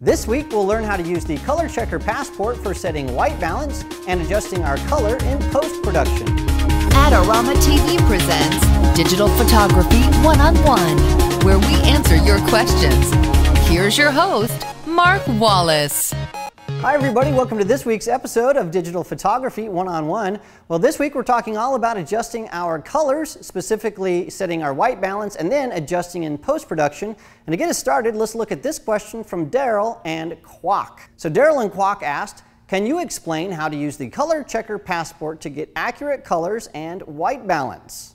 This week, we'll learn how to use the Color Checker Passport for setting white balance and adjusting our color in post-production. Adorama TV presents Digital Photography One-on-One, where we answer your questions. Here's your host, Mark Wallace. Hi, everybody. Welcome to this week's episode of Digital Photography One-on-One. Well, this week we're talking all about adjusting our colors, specifically setting our white balance and then adjusting in post-production. And to get us started, let's look at this question from Daryl and Kwok. So Daryl and Kwok asked, can you explain how to use the Color Checker Passport to get accurate colors and white balance?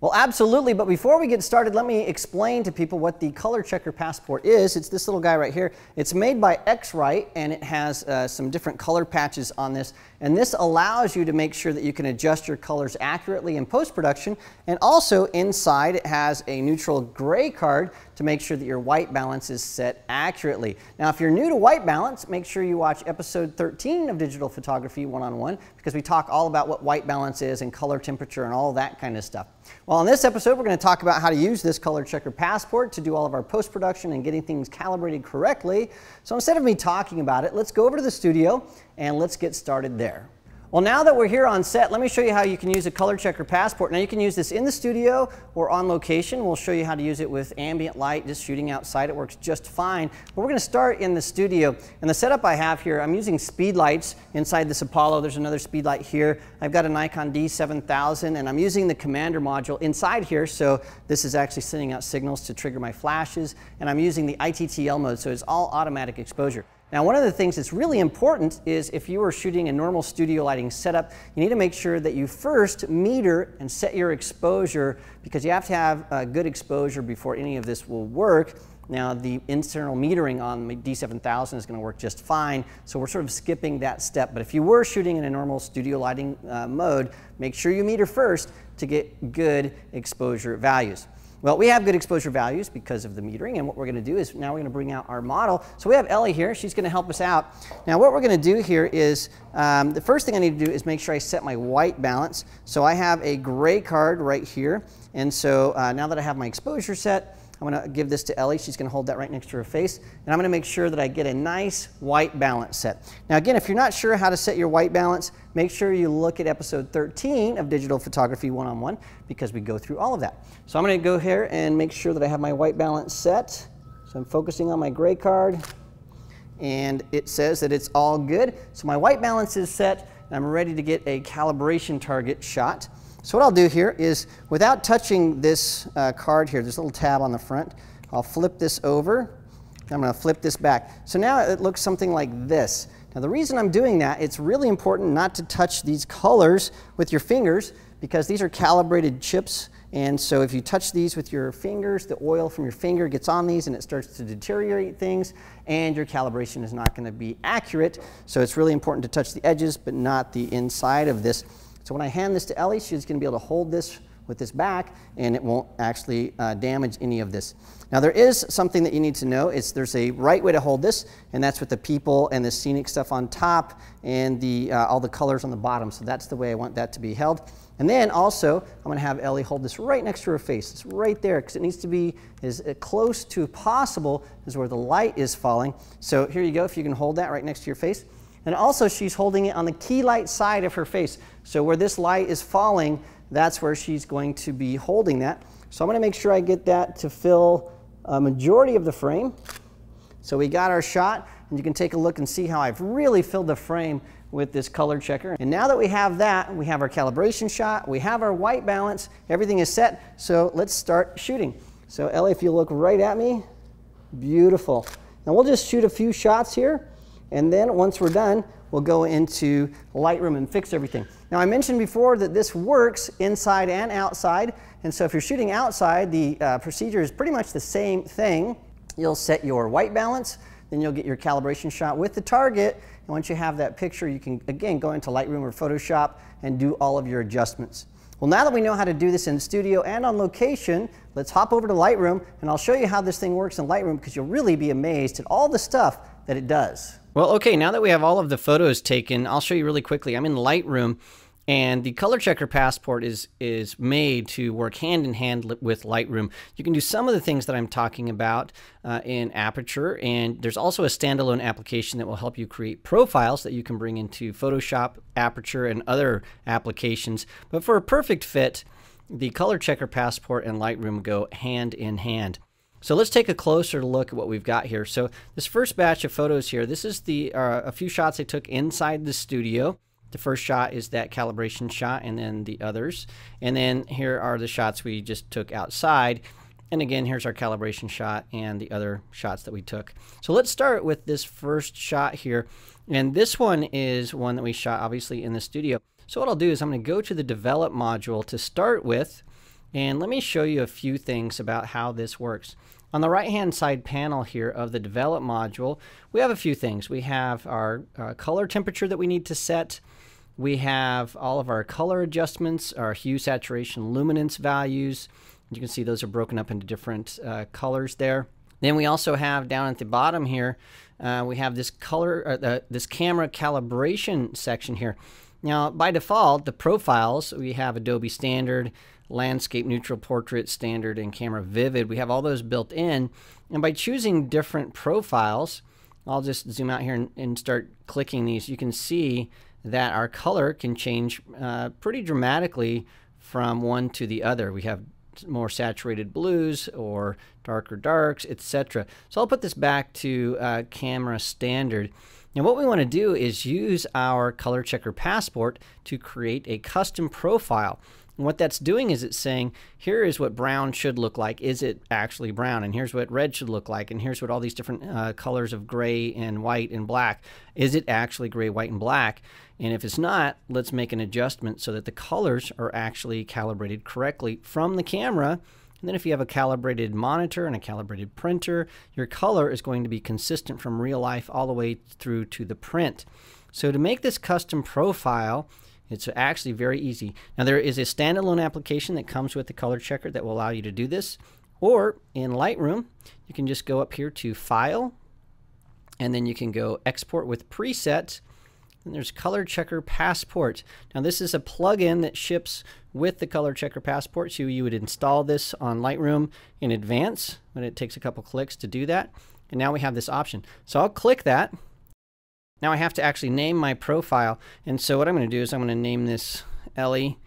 Well, absolutely, but before we get started, let me explain to people what the Color Checker Passport is. It's this little guy right here. It's made by X-Rite, and it has uh, some different color patches on this. And this allows you to make sure that you can adjust your colors accurately in post-production. And also inside, it has a neutral gray card to make sure that your white balance is set accurately. Now, if you're new to white balance, make sure you watch episode 13 of Digital Photography One-on-One because we talk all about what white balance is and color temperature and all that kind of stuff. Well, in this episode, we're going to talk about how to use this Color Checker Passport to do all of our post-production and getting things calibrated correctly. So instead of me talking about it, let's go over to the studio and let's get started there. Well, now that we're here on set, let me show you how you can use a color checker passport. Now you can use this in the studio or on location. We'll show you how to use it with ambient light, just shooting outside. It works just fine. But we're gonna start in the studio. And the setup I have here, I'm using speed lights inside this Apollo. There's another speed light here. I've got a Nikon D7000 and I'm using the commander module inside here. So this is actually sending out signals to trigger my flashes. And I'm using the ITTL mode, so it's all automatic exposure. Now, one of the things that's really important is if you are shooting a normal studio lighting setup, you need to make sure that you first meter and set your exposure because you have to have a good exposure before any of this will work. Now, the internal metering on the D7000 is going to work just fine, so we're sort of skipping that step. But if you were shooting in a normal studio lighting uh, mode, make sure you meter first to get good exposure values. Well, we have good exposure values because of the metering, and what we're going to do is now we're going to bring out our model. So we have Ellie here. She's going to help us out. Now, what we're going to do here is um, the first thing I need to do is make sure I set my white balance. So I have a gray card right here, and so uh, now that I have my exposure set, I'm going to give this to Ellie. She's going to hold that right next to her face. And I'm going to make sure that I get a nice white balance set. Now, again, if you're not sure how to set your white balance, make sure you look at episode 13 of Digital Photography One-on-One because we go through all of that. So I'm going to go here and make sure that I have my white balance set. So I'm focusing on my gray card. And it says that it's all good. So my white balance is set. And I'm ready to get a calibration target shot. So what I'll do here is, without touching this uh, card here, this little tab on the front, I'll flip this over. I'm going to flip this back. So now it looks something like this. Now the reason I'm doing that, it's really important not to touch these colors with your fingers because these are calibrated chips. And so if you touch these with your fingers, the oil from your finger gets on these and it starts to deteriorate things and your calibration is not going to be accurate. So it's really important to touch the edges but not the inside of this. So when I hand this to Ellie, she's going to be able to hold this with this back and it won't actually uh, damage any of this. Now there is something that you need to know. It's there's a right way to hold this and that's with the people and the scenic stuff on top and the, uh, all the colors on the bottom. So that's the way I want that to be held. And then also, I'm going to have Ellie hold this right next to her face. It's right there because it needs to be as uh, close to possible as where the light is falling. So here you go, if you can hold that right next to your face. And also she's holding it on the key light side of her face. So where this light is falling, that's where she's going to be holding that. So I'm to make sure I get that to fill a majority of the frame. So we got our shot, and you can take a look and see how I've really filled the frame with this color checker. And now that we have that, we have our calibration shot, we have our white balance, everything is set, so let's start shooting. So Ellie, if you look right at me, beautiful. Now we'll just shoot a few shots here. And then once we're done, we'll go into Lightroom and fix everything. Now I mentioned before that this works inside and outside. And so if you're shooting outside, the uh, procedure is pretty much the same thing. You'll set your white balance, then you'll get your calibration shot with the target. And once you have that picture, you can again go into Lightroom or Photoshop and do all of your adjustments. Well, now that we know how to do this in studio and on location, let's hop over to Lightroom and I'll show you how this thing works in Lightroom because you'll really be amazed at all the stuff that it does. Well, okay, now that we have all of the photos taken, I'll show you really quickly. I'm in Lightroom And the color checker passport is is made to work hand in hand with Lightroom. You can do some of the things that I'm talking about uh, in Aperture, and there's also a standalone application that will help you create profiles that you can bring into Photoshop, Aperture, and other applications. But for a perfect fit, the color checker passport and Lightroom go hand in hand. So let's take a closer look at what we've got here. So this first batch of photos here, this is the uh, a few shots I took inside the studio. The first shot is that calibration shot and then the others. And then here are the shots we just took outside. And again, here's our calibration shot and the other shots that we took. So let's start with this first shot here. And this one is one that we shot obviously in the studio. So what I'll do is I'm going to go to the develop module to start with. And let me show you a few things about how this works. On the right hand side panel here of the develop module, we have a few things. We have our uh, color temperature that we need to set. We have all of our color adjustments, our hue, saturation, luminance values. You can see those are broken up into different uh, colors there. Then we also have down at the bottom here, uh, we have this color, uh, this camera calibration section here. Now, by default, the profiles, we have Adobe Standard, Landscape Neutral Portrait Standard, and Camera Vivid. We have all those built in. And by choosing different profiles, I'll just zoom out here and, and start clicking these. You can see that our color can change uh, pretty dramatically from one to the other. We have more saturated blues or darker darks, etc. So I'll put this back to uh, camera standard. Now what we want to do is use our color checker passport to create a custom profile. And what that's doing is it's saying, here is what brown should look like. Is it actually brown? And here's what red should look like. And here's what all these different uh, colors of gray and white and black. Is it actually gray, white, and black? And if it's not, let's make an adjustment so that the colors are actually calibrated correctly from the camera. And then if you have a calibrated monitor and a calibrated printer, your color is going to be consistent from real life all the way through to the print. So to make this custom profile, it's actually very easy. Now there is a standalone application that comes with the color checker that will allow you to do this. Or in Lightroom, you can just go up here to File, and then you can go Export with Presets, and there's Color Checker Passport. Now this is a plugin that ships with the Color Checker Passport, so you would install this on Lightroom in advance, but it takes a couple clicks to do that. And now we have this option. So I'll click that, now I have to actually name my profile. And so what I'm going to do is I'm going to name this Ellie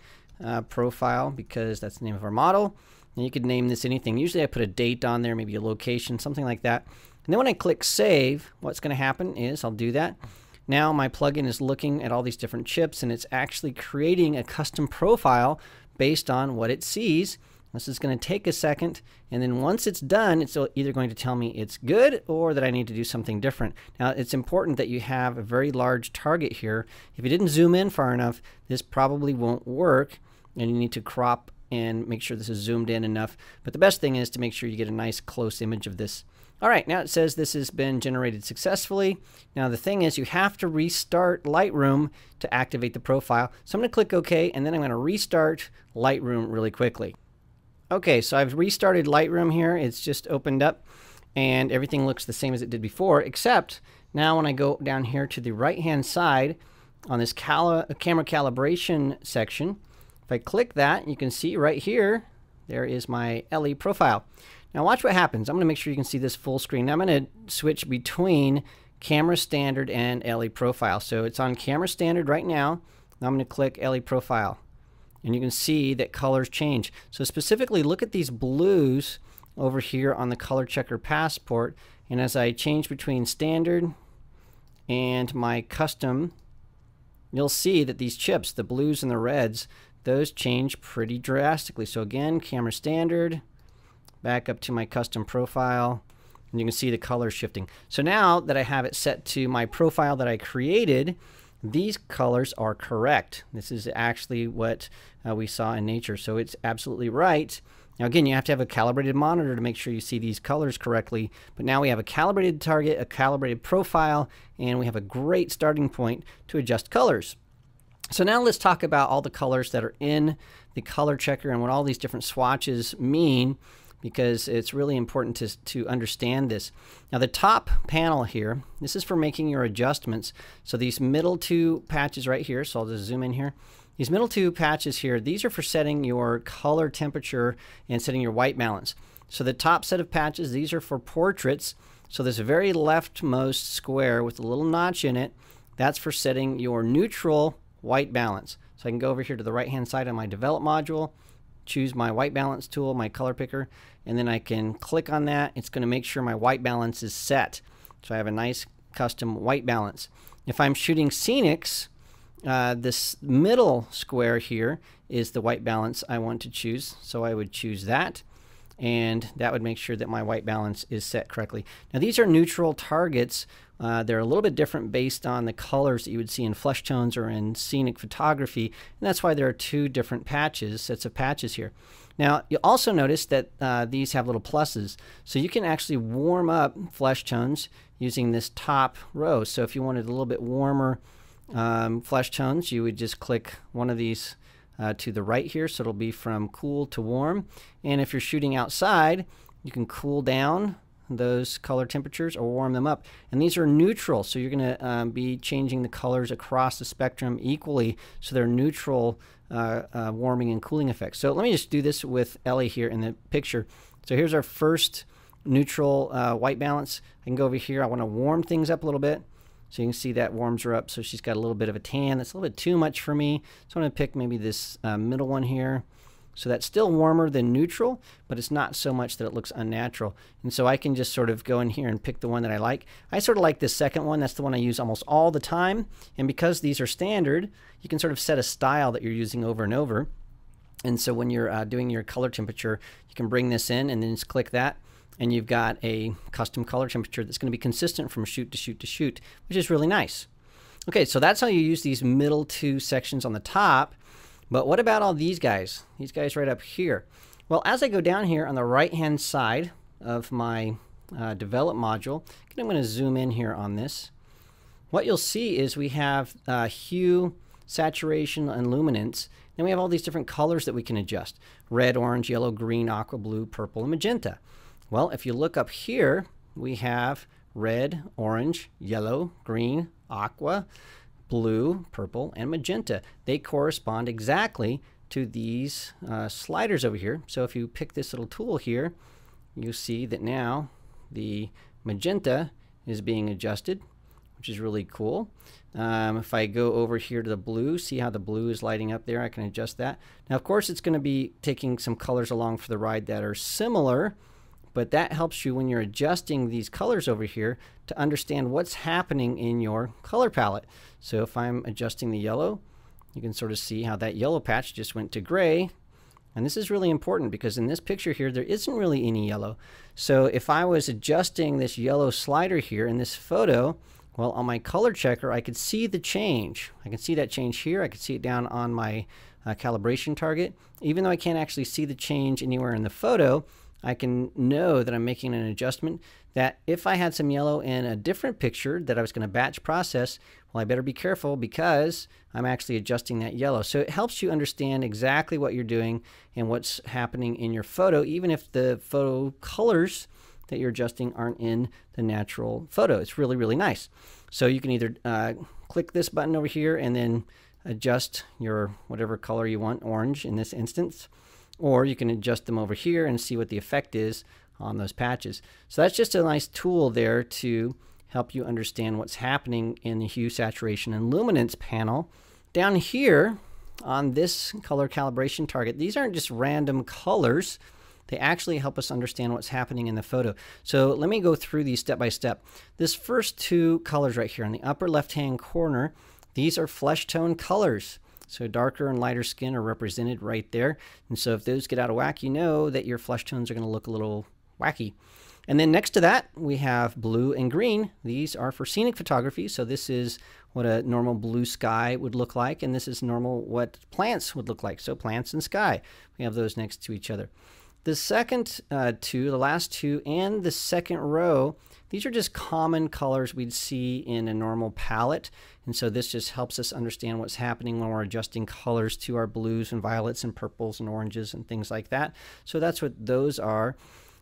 uh, profile because that's the name of our model. And you could name this anything. Usually I put a date on there, maybe a location, something like that. And then when I click save, what's going to happen is I'll do that. Now my plugin is looking at all these different chips and it's actually creating a custom profile based on what it sees this is going to take a second, and then once it's done, it's either going to tell me it's good or that I need to do something different. Now, it's important that you have a very large target here. If you didn't zoom in far enough, this probably won't work, and you need to crop and make sure this is zoomed in enough. But the best thing is to make sure you get a nice close image of this. All right, now it says this has been generated successfully. Now the thing is you have to restart Lightroom to activate the profile. So I'm going to click OK, and then I'm going to restart Lightroom really quickly. Okay, so I've restarted Lightroom here. It's just opened up and everything looks the same as it did before, except now when I go down here to the right-hand side on this cali camera calibration section, if I click that, you can see right here, there is my Ellie profile. Now watch what happens. I'm going to make sure you can see this full screen. Now I'm going to switch between camera standard and Ellie profile. So it's on camera standard right now. now I'm going to click Ellie profile and you can see that colors change. So specifically look at these blues over here on the color checker passport. And as I change between standard and my custom you'll see that these chips the blues and the reds those change pretty drastically. So again camera standard back up to my custom profile and you can see the colors shifting. So now that I have it set to my profile that I created these colors are correct. This is actually what uh, we saw in nature, so it's absolutely right. Now again, you have to have a calibrated monitor to make sure you see these colors correctly, but now we have a calibrated target, a calibrated profile, and we have a great starting point to adjust colors. So now let's talk about all the colors that are in the color checker and what all these different swatches mean because it's really important to, to understand this. Now the top panel here, this is for making your adjustments. So these middle two patches right here, so I'll just zoom in here. These middle two patches here, these are for setting your color temperature and setting your white balance. So the top set of patches, these are for portraits. So this very leftmost square with a little notch in it, that's for setting your neutral white balance. So I can go over here to the right hand side of my develop module, choose my white balance tool, my color picker, and then I can click on that. It's going to make sure my white balance is set. So I have a nice custom white balance. If I'm shooting scenics, uh, this middle square here is the white balance I want to choose. So I would choose that and that would make sure that my white balance is set correctly. Now these are neutral targets. Uh, they're a little bit different based on the colors that you would see in flesh tones or in scenic photography, and that's why there are two different patches, sets of patches here. Now you'll also notice that uh, these have little pluses, so you can actually warm up flesh tones using this top row. So if you wanted a little bit warmer um, flesh tones, you would just click one of these uh, to the right here. So it'll be from cool to warm. And if you're shooting outside, you can cool down those color temperatures or warm them up. And these are neutral, so you're going to um, be changing the colors across the spectrum equally, so they're neutral uh, uh, warming and cooling effects. So let me just do this with Ellie here in the picture. So here's our first neutral uh, white balance. I can go over here. I want to warm things up a little bit. So you can see that warms her up. So she's got a little bit of a tan. That's a little bit too much for me. So I'm going to pick maybe this uh, middle one here. So that's still warmer than neutral, but it's not so much that it looks unnatural. And so I can just sort of go in here and pick the one that I like. I sort of like this second one. That's the one I use almost all the time. And because these are standard, you can sort of set a style that you're using over and over. And so when you're uh, doing your color temperature, you can bring this in and then just click that and you've got a custom color temperature that's going to be consistent from shoot to shoot to shoot, which is really nice. Okay, so that's how you use these middle two sections on the top. But what about all these guys? These guys right up here. Well, as I go down here on the right-hand side of my uh, develop module, I'm going to zoom in here on this. What you'll see is we have uh, hue, saturation, and luminance. Then we have all these different colors that we can adjust. Red, orange, yellow, green, aqua, blue, purple, and magenta. Well, if you look up here, we have red, orange, yellow, green, aqua, blue, purple, and magenta. They correspond exactly to these uh, sliders over here. So if you pick this little tool here, you see that now the magenta is being adjusted, which is really cool. Um, if I go over here to the blue, see how the blue is lighting up there, I can adjust that. Now, of course, it's going to be taking some colors along for the ride that are similar but that helps you when you're adjusting these colors over here to understand what's happening in your color palette. So if I'm adjusting the yellow, you can sort of see how that yellow patch just went to gray. And this is really important because in this picture here, there isn't really any yellow. So if I was adjusting this yellow slider here in this photo, well, on my color checker, I could see the change. I can see that change here. I could see it down on my uh, calibration target. Even though I can't actually see the change anywhere in the photo, I can know that I'm making an adjustment that if I had some yellow in a different picture that I was going to batch process, well, I better be careful because I'm actually adjusting that yellow. So it helps you understand exactly what you're doing and what's happening in your photo, even if the photo colors that you're adjusting aren't in the natural photo. It's really, really nice. So you can either uh, click this button over here and then adjust your whatever color you want, orange in this instance or you can adjust them over here and see what the effect is on those patches. So that's just a nice tool there to help you understand what's happening in the hue, saturation, and luminance panel. Down here on this color calibration target, these aren't just random colors. They actually help us understand what's happening in the photo. So let me go through these step by step. This first two colors right here in the upper left-hand corner, these are flesh tone colors. So darker and lighter skin are represented right there. And so if those get out of whack, you know that your flesh tones are going to look a little wacky. And then next to that, we have blue and green. These are for scenic photography. So this is what a normal blue sky would look like. And this is normal what plants would look like. So plants and sky. We have those next to each other. The second uh, two, the last two, and the second row these are just common colors we'd see in a normal palette. And so this just helps us understand what's happening when we're adjusting colors to our blues and violets and purples and oranges and things like that. So that's what those are.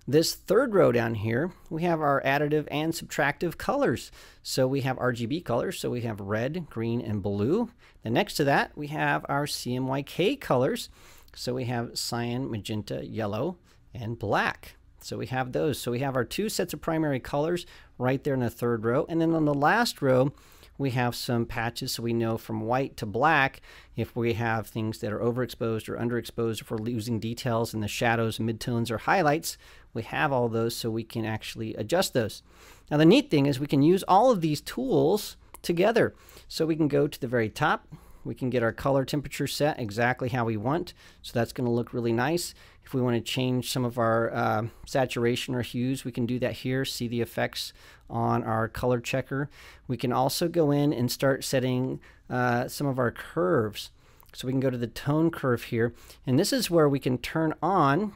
This third row down here, we have our additive and subtractive colors. So we have RGB colors, so we have red, green, and blue. Then next to that, we have our CMYK colors. So we have cyan, magenta, yellow, and black. So we have those. So we have our two sets of primary colors right there in the third row. And then on the last row, we have some patches so we know from white to black if we have things that are overexposed or underexposed, if we're losing details in the shadows, midtones, or highlights, we have all those so we can actually adjust those. Now the neat thing is we can use all of these tools together. So we can go to the very top, we can get our color temperature set exactly how we want. So that's going to look really nice. If we want to change some of our uh, saturation or hues, we can do that here. See the effects on our color checker. We can also go in and start setting uh, some of our curves. So we can go to the tone curve here. And this is where we can turn on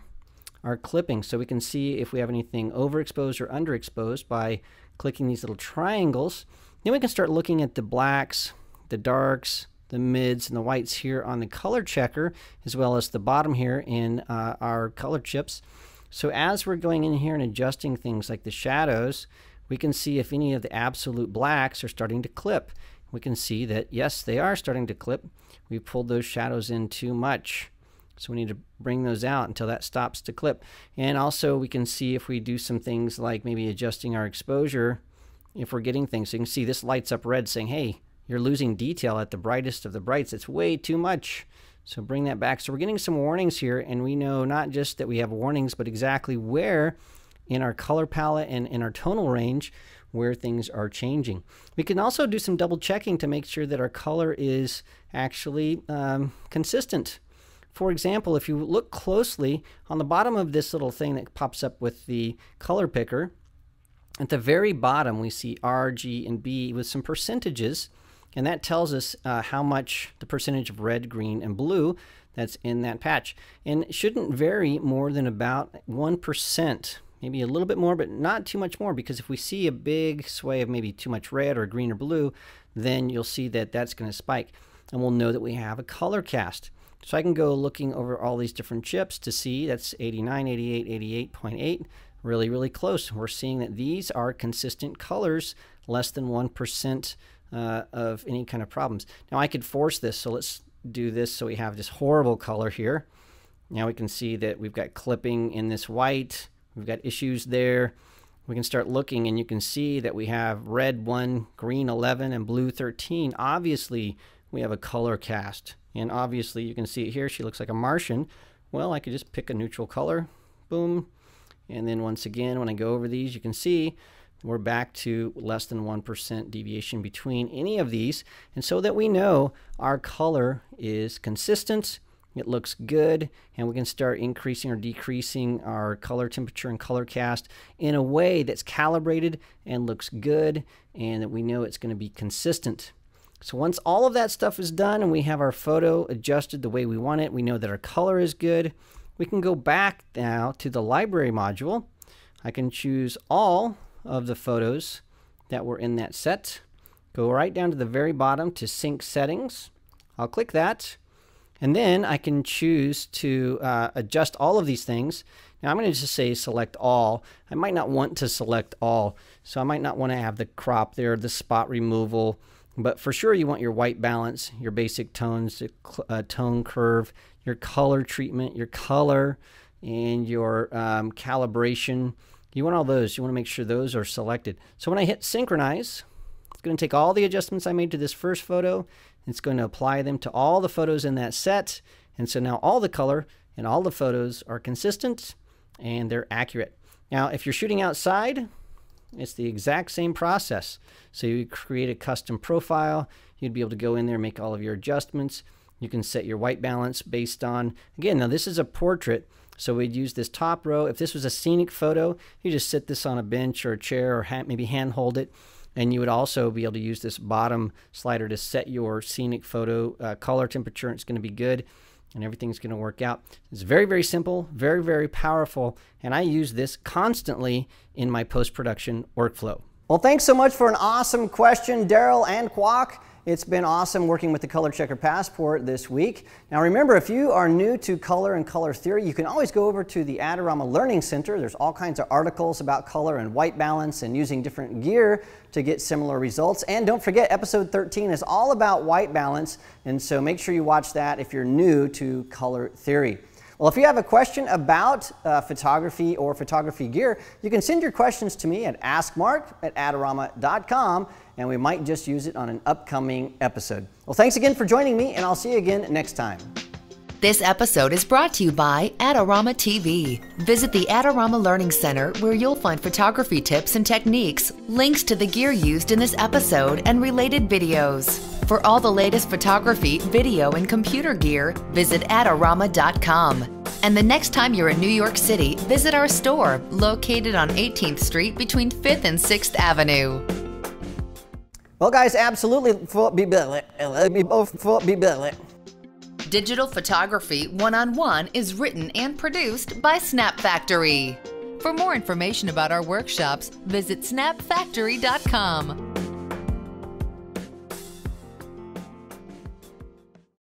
our clipping. So we can see if we have anything overexposed or underexposed by clicking these little triangles. Then we can start looking at the blacks, the darks, the mids and the whites here on the color checker, as well as the bottom here in uh, our color chips. So as we're going in here and adjusting things like the shadows, we can see if any of the absolute blacks are starting to clip. We can see that, yes, they are starting to clip. We pulled those shadows in too much. So we need to bring those out until that stops to clip. And also we can see if we do some things like maybe adjusting our exposure, if we're getting things. So you can see this lights up red saying, hey, you're losing detail at the brightest of the brights. It's way too much. So bring that back. So we're getting some warnings here, and we know not just that we have warnings, but exactly where in our color palette and in our tonal range where things are changing. We can also do some double checking to make sure that our color is actually um, consistent. For example, if you look closely on the bottom of this little thing that pops up with the color picker, at the very bottom we see R, G, and B with some percentages and that tells us uh, how much the percentage of red, green, and blue that's in that patch. And it shouldn't vary more than about 1%, maybe a little bit more, but not too much more, because if we see a big sway of maybe too much red or green or blue, then you'll see that that's going to spike. And we'll know that we have a color cast. So I can go looking over all these different chips to see that's 89, 88, 88.8, really, really close. We're seeing that these are consistent colors, less than 1% uh, of any kind of problems. Now I could force this, so let's do this so we have this horrible color here. Now we can see that we've got clipping in this white, we've got issues there. We can start looking and you can see that we have red 1, green 11, and blue 13. Obviously, we have a color cast. And obviously, you can see it here. She looks like a Martian. Well, I could just pick a neutral color. Boom. And then once again, when I go over these, you can see we're back to less than 1% deviation between any of these. And so that we know our color is consistent, it looks good, and we can start increasing or decreasing our color temperature and color cast in a way that's calibrated and looks good, and that we know it's going to be consistent. So once all of that stuff is done and we have our photo adjusted the way we want it, we know that our color is good, we can go back now to the library module. I can choose all of the photos that were in that set. Go right down to the very bottom to sync settings. I'll click that. And then I can choose to uh, adjust all of these things. Now I'm going to just say select all. I might not want to select all. So I might not want to have the crop there, the spot removal. But for sure you want your white balance, your basic tones, uh, tone curve, your color treatment, your color, and your um, calibration. You want all those. You want to make sure those are selected. So when I hit synchronize, it's going to take all the adjustments I made to this first photo. It's going to apply them to all the photos in that set. And so now all the color and all the photos are consistent and they're accurate. Now, if you're shooting outside, it's the exact same process. So you create a custom profile. You'd be able to go in there and make all of your adjustments. You can set your white balance based on, again, now this is a portrait. So we'd use this top row. If this was a scenic photo, you just sit this on a bench or a chair or ha maybe hand hold it. And you would also be able to use this bottom slider to set your scenic photo uh, color temperature. It's going to be good and everything's going to work out. It's very, very simple, very, very powerful. And I use this constantly in my post-production workflow. Well, thanks so much for an awesome question, Daryl and Kwok. It's been awesome working with the Color Checker Passport this week. Now remember, if you are new to color and color theory, you can always go over to the Adorama Learning Center. There's all kinds of articles about color and white balance and using different gear to get similar results. And don't forget, episode 13 is all about white balance, and so make sure you watch that if you're new to color theory. Well, if you have a question about uh, photography or photography gear, you can send your questions to me at askmark at adorama.com and we might just use it on an upcoming episode. Well, thanks again for joining me, and I'll see you again next time. This episode is brought to you by Adorama TV. Visit the Adorama Learning Center where you'll find photography tips and techniques, links to the gear used in this episode, and related videos. For all the latest photography, video, and computer gear, visit Adorama.com. And the next time you're in New York City, visit our store located on 18th Street between 5th and 6th Avenue. Well, guys, absolutely. Digital Photography One on One is written and produced by Snap Factory. For more information about our workshops, visit snapfactory.com.